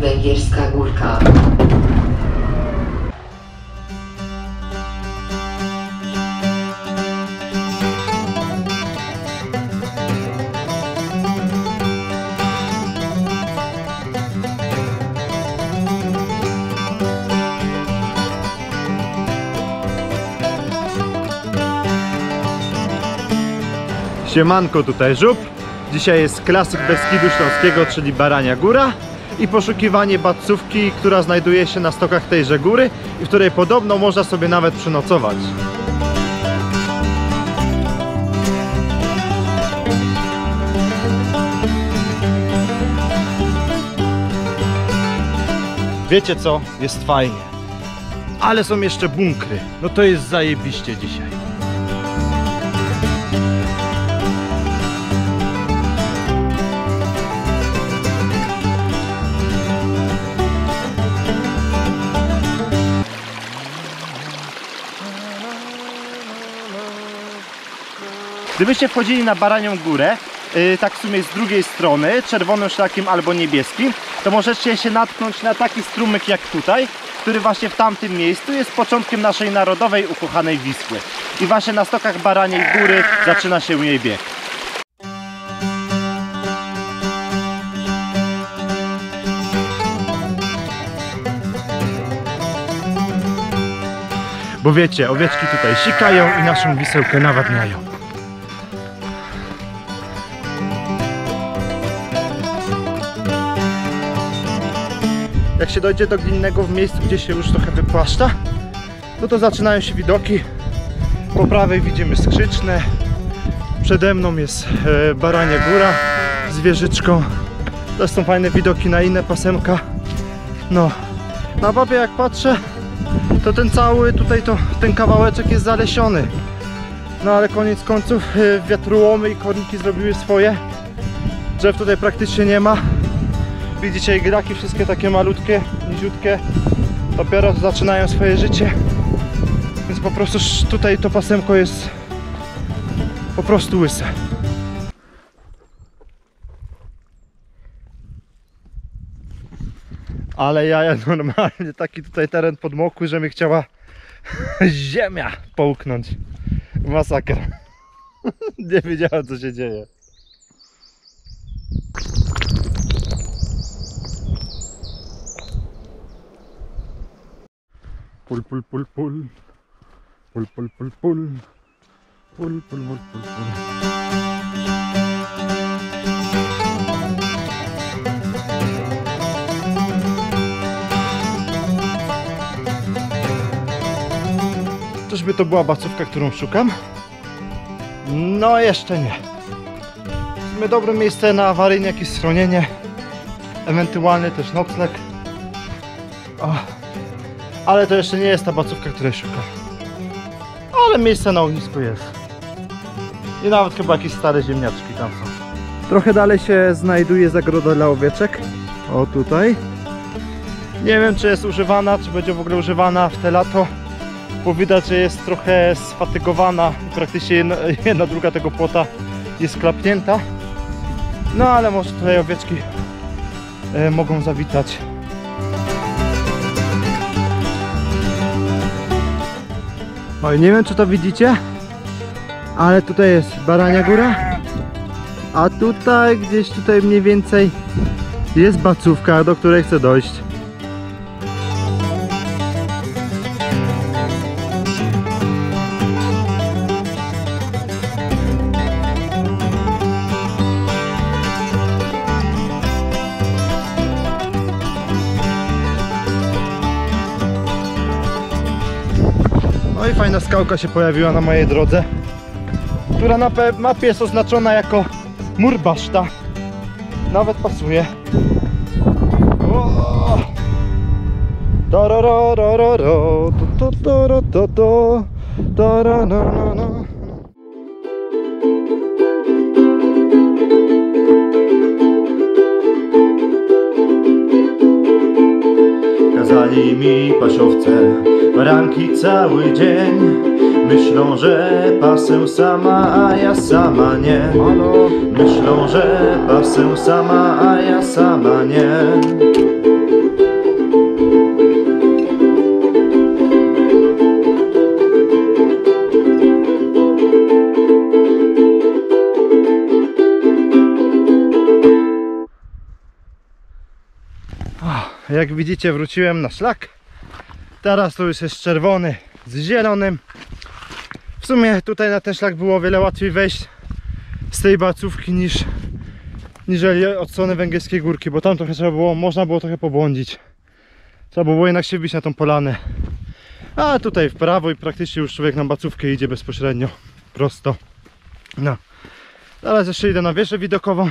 Węgierska Górka. Siemanko, tutaj Żub. Dzisiaj jest klasyk Beskidu Śląskiego, czyli Barania Góra i poszukiwanie bacówki, która znajduje się na stokach tejże góry i w której podobno można sobie nawet przenocować. Wiecie co? Jest fajnie. Ale są jeszcze bunkry. No to jest zajebiście dzisiaj. Gdybyście wchodzili na Baranią Górę, yy, tak w sumie z drugiej strony, czerwonym szlakiem albo niebieskim, to możecie się natknąć na taki strumyk jak tutaj, który właśnie w tamtym miejscu jest początkiem naszej narodowej, ukochanej Wisły. I właśnie na stokach Baraniej Góry zaczyna się jej bieg. Bo wiecie, owieczki tutaj sikają i naszą wisełkę nawadniają. Jak się dojdzie do Glinnego w miejscu, gdzie się już trochę wypłaszcza, no to zaczynają się widoki. Po prawej widzimy Skrzyczne, przede mną jest e, Barania Góra z wieżyczką. To są fajne widoki na inne pasemka. No, na babie jak patrzę, to ten cały tutaj to ten kawałeczek jest zalesiony. No ale koniec końców e, wiatrułomy i korniki zrobiły swoje. Drzew tutaj praktycznie nie ma. Widzicie igraki wszystkie takie malutkie, niziutkie. Dopiero zaczynają swoje życie. Więc po prostu tutaj to pasemko jest po prostu łyse. Ale ja ja normalnie taki tutaj teren podmokły, że mi chciała ziemia połknąć. Masakra. Nie wiedziałem co się dzieje. Pul, pul, pul, pul. Pul, pul, pul, pul. Pul, pul, pul, pul, pul. Czyżby to była bacówka, którą szukam? No jeszcze nie. Sumie dobre miejsce na awaryjne jakieś schronienie. Ewentualnie też nocleg. O. Ale to jeszcze nie jest ta bacówka, której szukam. Ale miejsce na ognisku jest. I nawet chyba jakieś stare ziemniaczki tam są. Trochę dalej się znajduje zagroda dla owieczek. O tutaj. Nie wiem czy jest używana, czy będzie w ogóle używana w te lato. Bo widać, że jest trochę sfatygowana. Praktycznie jedna, jedna druga tego płota jest klapnięta. No ale może tutaj owieczki e, mogą zawitać. Oj, nie wiem czy to widzicie, ale tutaj jest Barania Góra, a tutaj gdzieś tutaj mniej więcej jest bacówka, do której chcę dojść. Fajna skałka się pojawiła na mojej drodze, która na mapie jest oznaczona jako mur baszta. Nawet pasuje. Kazali mi pasiowce Ranki cały dzień. Myślą, że pasę sama, a ja sama nie. Myślą, że pasę sama, a ja sama nie. Jak widzicie wróciłem na szlak. Teraz to już jest czerwony z zielonym. W sumie tutaj na ten szlak było o wiele łatwiej wejść z tej bacówki niż niżeli od strony węgierskiej górki, bo tam trochę trzeba było, można było trochę pobłądzić. Trzeba było jednak się wbić na tą polanę. A tutaj w prawo i praktycznie już człowiek na bacówkę idzie bezpośrednio, prosto. No. Teraz jeszcze idę na wieżę widokową,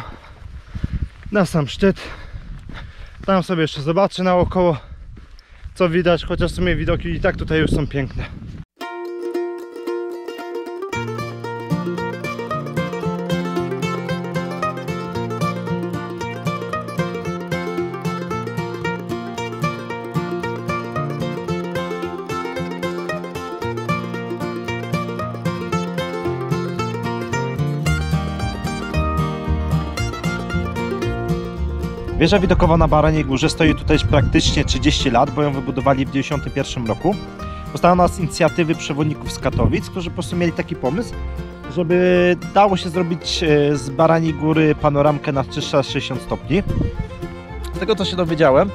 na sam szczyt. Tam sobie jeszcze zobaczę naokoło, co widać, chociaż w sumie widoki i tak tutaj już są piękne. Wieża widokowa na Baraniej Górze stoi tutaj praktycznie 30 lat, bo ją wybudowali w 1991 roku. Powstała ona z inicjatywy przewodników z Katowic, którzy po prostu mieli taki pomysł, żeby dało się zrobić e, z Baraniej Góry panoramkę na 360 stopni. Z tego co się dowiedziałem,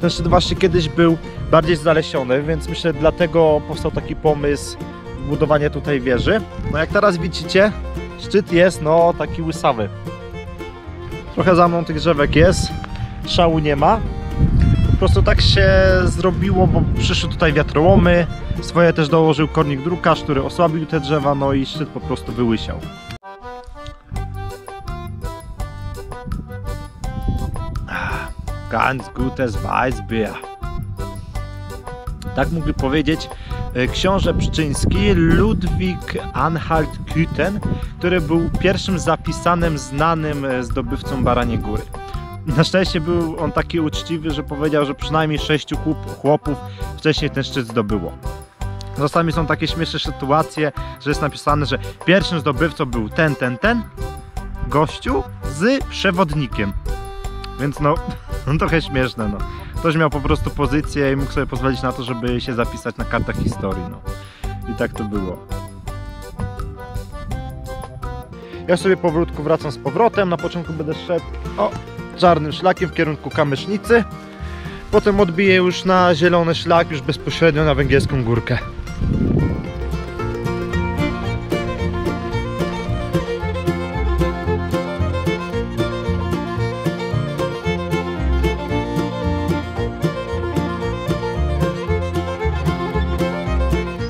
ten szczyt właśnie kiedyś był bardziej zalesiony, więc myślę dlatego powstał taki pomysł budowania tutaj wieży. No jak teraz widzicie, szczyt jest no taki łysawy. Trochę za mną tych drzewek jest, szału nie ma. Po prostu tak się zrobiło, bo przyszły tutaj wiatrołomy, swoje też dołożył kornik drukarz, który osłabił te drzewa, no i szczyt po prostu wyłysiał. Ah, Ganz gutes Weißbier. Tak mógłby powiedzieć książę pszczyński Ludwik Anhalt Küten, który był pierwszym zapisanym, znanym e, zdobywcą Baranie Góry. Na szczęście był on taki uczciwy, że powiedział, że przynajmniej sześciu chłop- chłopów wcześniej ten szczyt zdobyło. Czasami są takie śmieszne sytuacje, że jest napisane, że pierwszym zdobywcą był ten, ten, ten gościu z przewodnikiem. Więc no, no trochę śmieszne, no. Ktoś miał po prostu pozycję i mógł sobie pozwolić na to, żeby się zapisać na kartach historii, no. I tak to było. Ja sobie powrótku wracam z powrotem. Na początku będę szedł o, czarnym szlakiem w kierunku Kamysznicy. Potem odbiję już na zielony szlak, już bezpośrednio na węgierską górkę.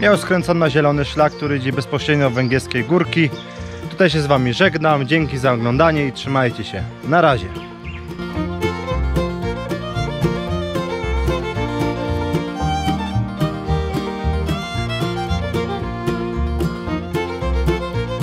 Już skręcam na zielony szlak, który idzie bezpośrednio w węgierskiej górki. Tutaj się z Wami żegnam. Dzięki za oglądanie i trzymajcie się. Na razie.